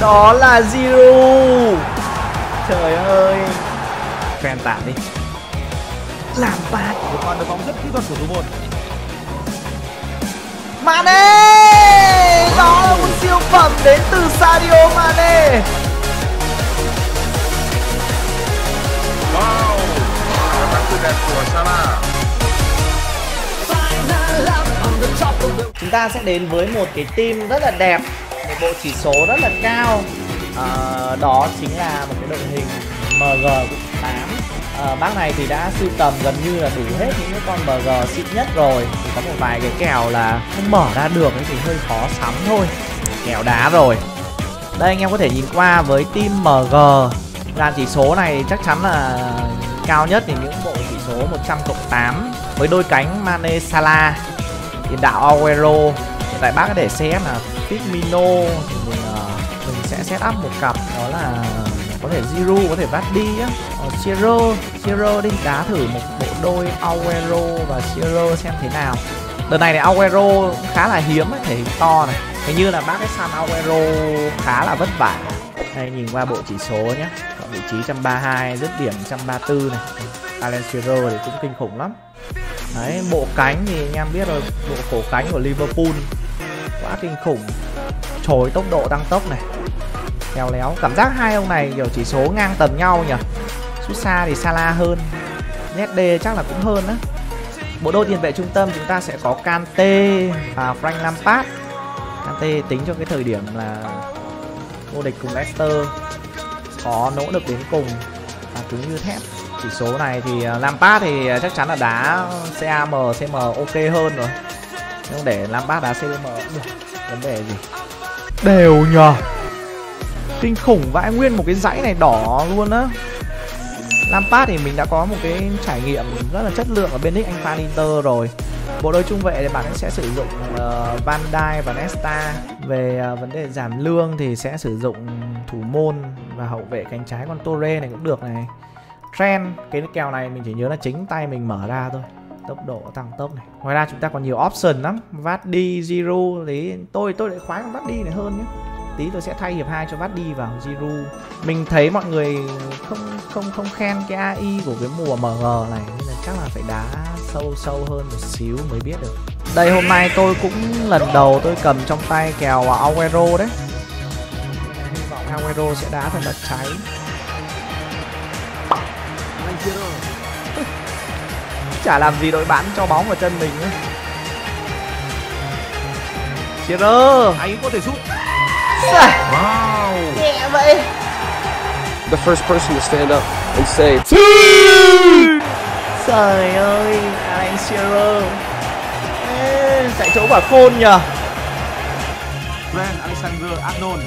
Đó là Zero Trời ơi. Fan tạm đi. Làm bát Một pha đội bóng rất kỹ thuật của thủ môn. Mane! Đó là một siêu phẩm đến từ Sadio Mane. Wow! Của Salah. Chúng ta sẽ đến với một cái team rất là đẹp một bộ chỉ số rất là cao. À, Đó chính là một cái đội hình MG8 à, ờ, Bác này thì đã sưu tầm gần như là đủ hết những cái con MG xịn nhất rồi. Thì có một vài cái kèo là không mở ra được ấy thì hơi khó sắm thôi. Kèo đá rồi. Đây anh em có thể nhìn qua với team MG là chỉ số này chắc chắn là cao nhất thì những bộ chỉ số 100 cộng 8 Với đôi cánh Mane Salah tiền đạo Aguero hiện tại bác có để xem là Firmino thì mình uh, mình sẽ set up một cặp đó là có thể Zero có thể Vardy á. Ờ, uh, Sierra Sierra đi đá thử một bộ đôi Aguero và Sierra xem thế nào. Đợt này thì Aguero cũng khá là hiếm ấy, thể hình to này. Hình như là bác cái San Aguero khá là vất vả. Đây nhìn qua bộ chỉ số nhé vị trí 132 dứt điểm 134 này. Alan thì cũng kinh khủng lắm. Đấy, bộ cánh thì anh em biết rồi Bộ cổ cánh của Liverpool. Quá kinh khủng. Chối tốc độ tăng tốc này. Khéo léo. Cảm giác hai ông này kiểu chỉ số ngang tầm nhau nhỉ? Xuất xa thì Sala hơn. Ned chắc là cũng hơn á. Bộ đôi tiền vệ trung tâm chúng ta sẽ có Kante và Frank Lampard. Kante tính cho cái thời điểm là vô địch cùng Leicester. Có nỗ lực đến cùng và cứng như thép. Chỉ số này thì à, Lampard thì à, chắc chắn là đá CAM, CM ok hơn rồi nhưng để làm bát đá cdm cũng được. Vấn đề gì? Đều nhờ. Kinh khủng vãi nguyên một cái dãy này đỏ luôn á. Lampard thì mình đã có một cái trải nghiệm rất là chất lượng ở bên nick anh Fan Inter rồi. Bộ đôi trung vệ thì bạn sẽ sử dụng uh, Van Dijk và Nesta. Về uh, vấn đề giảm lương thì sẽ sử dụng thủ môn và hậu vệ cánh trái con Torre này cũng được này. Trend cái kèo này mình chỉ nhớ là chính tay mình mở ra thôi tốc độ tăng tốc này. Ngoài ra chúng ta còn nhiều option lắm. Vắt đi zero đấy tôi tôi lại khoái con đi này hơn nhé tí tôi sẽ thay hiệp 2 cho Vardy vào zero. Mình thấy mọi người không không không khen cái AI của cái mùa MG này, nên là chắc là phải đá sâu sâu hơn một xíu mới biết được. Đây, hôm nay tôi cũng lần đầu tôi cầm trong tay kèo Aguero đấy. Hy vọng Aguero sẽ đá thật là cháy. Chả làm gì đội bạn cho bóng vào chân mình nữa Shearer Anh có thể sút. Wow. Nhẹ vậy. The first person to stand up and say, trời ơi Alan Shearer Ê, chạy chỗ quả khôn nhờ. Trent Alexander-Arnold.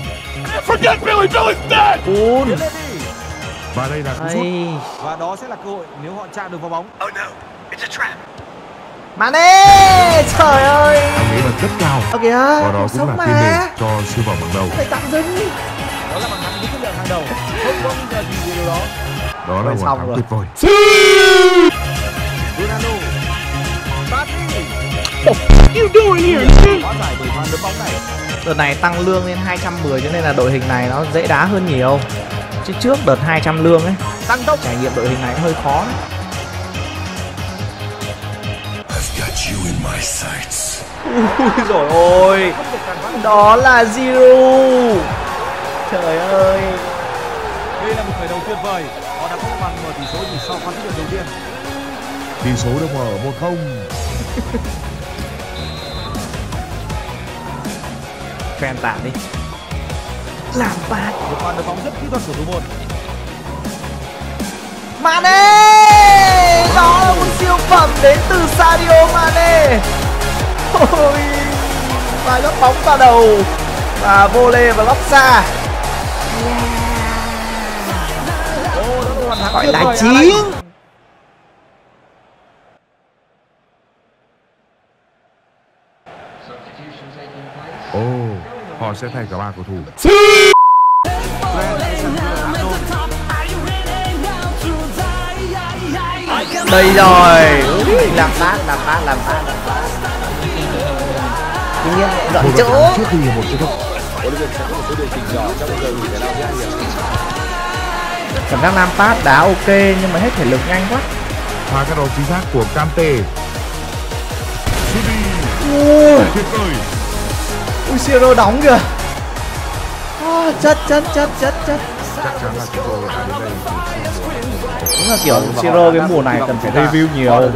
Forget Billy, Billy's dead đi. Và đây là cú sút. Và đó sẽ là cơ hội nếu họ chạm được vào bóng. Mane trời ơi Anh nghĩ là rất cao Ở kìa Và đó cũng là tiền đề mà cho siêu phẩm bằng đầu phải tạm dừng Đó là bàn thắng với chất lượng hàng đầu. Không có nghi ngờ gì về điều đó. Đó là xong thắng tuyệt vời Ronaldo. Quá giải bởi pha đấm bóng này. đợt này tăng lương lên 210 cho nên là đội hình này nó dễ đá hơn nhiều chứ trước đợt 200 lương ấy Tăng tốc. trải nghiệm đội hình này hơi khó đấy. Ui rồi ôi được. Đó là Zero Trời ơi Đây là một khởi đầu tuyệt vời. Họ đã có màn mở tỷ số chỉ sau pha tiếp đầu tiên. Tỷ số được mở 1-0 Fan tạm đi Làm bát Một pha đấm bóng rất kỹ thuật của thủ môn. Mane Đó là một siêu phẩm đến từ Sadio Mane. Ôi Và góc bóng vào đầu. Và vô lê và góc xa. Gọi là chiến. Ồ Họ sẽ thay cả ba cầu thủ Đây rồi. Làm bát, làm bát, làm bát làm bát. Tuy nhiên dọn chỗ. trước khi một hai hiệp. cảm giác Lampard đá ok nhưng mà hết thể lực nhanh quá. Pha cắt đầu chính xác của sút đi ui. Tuyệt vời. Ui Siro đóng kìa. À, chất chất chất chất chất. Chắc chắn là chúng tôi đã đến đây để xem đúng là kiểu Siro cái mùa này cần phải review nhiều.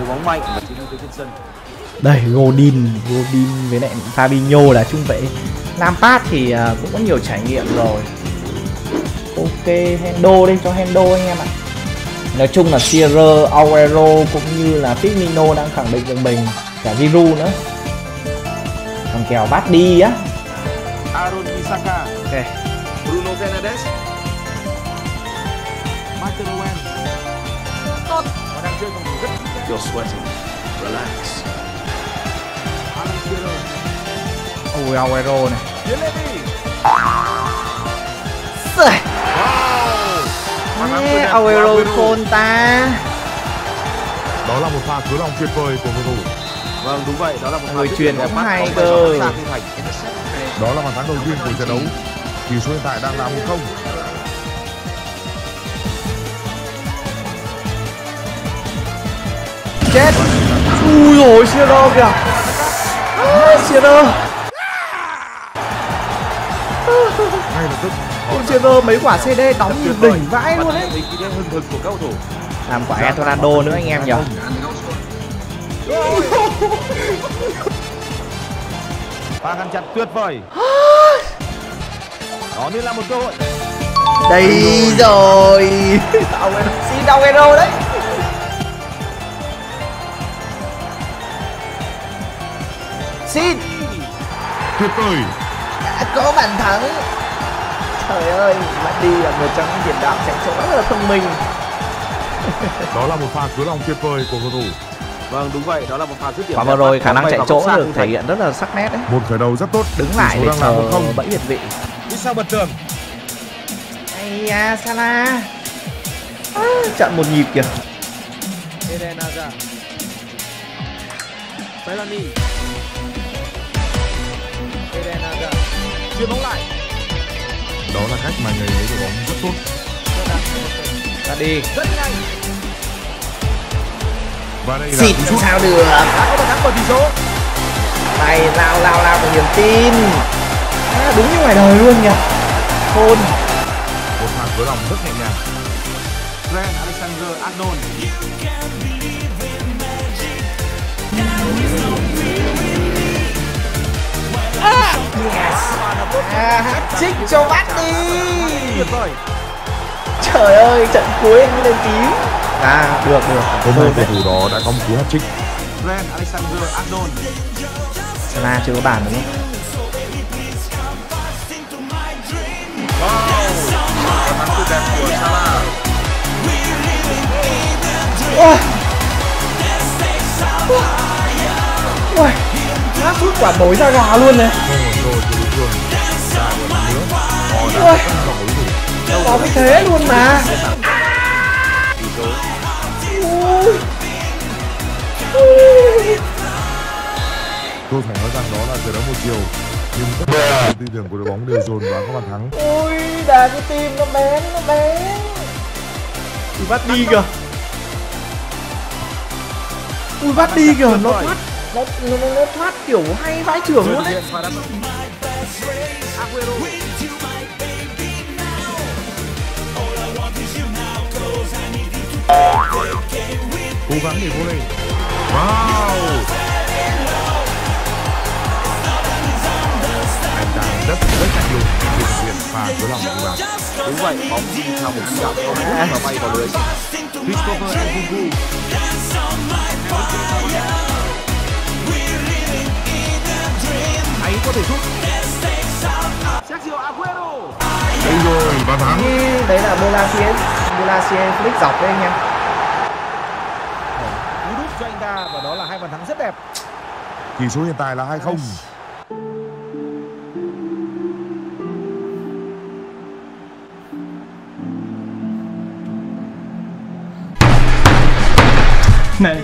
đây Godin Godin với lại Fabinho là trung vệ Lampard thì à, cũng có nhiều trải nghiệm rồi. Ok Hendo đi cho Hendo anh em ạ. Nói chung là Sierra, Aguero cũng như là Firmino đang khẳng định được mình. Cả Giroud nữa. Còn kèo bắt đi á. Aaron Isaka, ok. Bruno Fernandes, Michael Owen con và đang chơi phòng thủ rất You're sweating. Relax. Ôi Aguero này. Tiến lên đi. Sời. Wow. Aguero khôn ta. Đó là một pha cứu lòng tuyệt vời của cầu thủ. Vâng đúng vậy, đó là một người truyền cũng hay cơ. Đó là bàn thắng đầu tiên của trận đấu. Tỷ số hiện tại đang là 1-0. Chết. Ui rồi kìa. Ngay lập tức họ Ôi Sierra mấy quả CD đóng vời. đỉnh vãi luôn đấy làm quả Etorado nữa anh em nhỉ? Pha ngăn chặn tuyệt vời. Đó nên là một cơ hội. đây rồi. Aguero xin Aguero đấy xin. Tuyệt vời. Đã có bàn thắng. Trời ơi Mati là một trong những tiền đạo chạy chỗ rất là thông minh. Đó là một pha cứu lòng tuyệt vời của cầu thủ. Vâng đúng vậy, đó là một pha dứt điểm. và vừa rồi khả năng chạy chỗ được thể hiện rất là sắc nét đấy. Một khởi đầu rất tốt đứng lại để chờ không. bẫy việt vị. Đi sau bật tường. Ây da Salah. À, chặn một nhịp kìa. Eden Hazard. Fellaini. Eden Hazard. Chuyền bóng lại. đó là cách mà người lấy được bóng rất tốt. Ta đi. Rất nhanh. và đây là xịt sút sao được. Đã có bàn thắng mở tỷ số. này lao lao lao bằng niềm tin. À, đúng như ngoài đời luôn nhỉ. Khôn một pha cứu lòng rất nhẹ nhàng. Trent Alexander-Arnold. à, cho bắt đi trời ơi trận cuối anh lên tím à được được hôm nay cầu thủ đó đã có một cú hat trick Trent. Salah chưa có bàn đúng không Salah ôi ôi nó sút quả nối ra gà luôn này Ôi. có cái thế luôn mà Ui. Ui. tôi phải nói rằng đó là trận đấu một chiều nhưng tất cả tư tưởng của đội bóng đều dồn vào các bàn thắng ui đá cái tim nó bén nó bén ui bắt đi kìa ui bắt đi kìa nó thoát nó, nó, nó, nó thoát kiểu hay vãi trưởng luôn đấy cố gắng để vô lên wow anh ta rất rất luôn để thực hiện pha cứu lòng của bạn đúng vậy, bóng đi theo một chỉ đạo không hút và bay vào lưới. Christopher Nkunku. Anh có thể sút. Sergio Aguero. đây rồi bàn thắng đấy là Bolasie Bolasie flick dọc đấy anh em. Cú đúp cho anh ta và đó là hai bàn thắng rất đẹp. tỷ số hiện tại là 2-0 này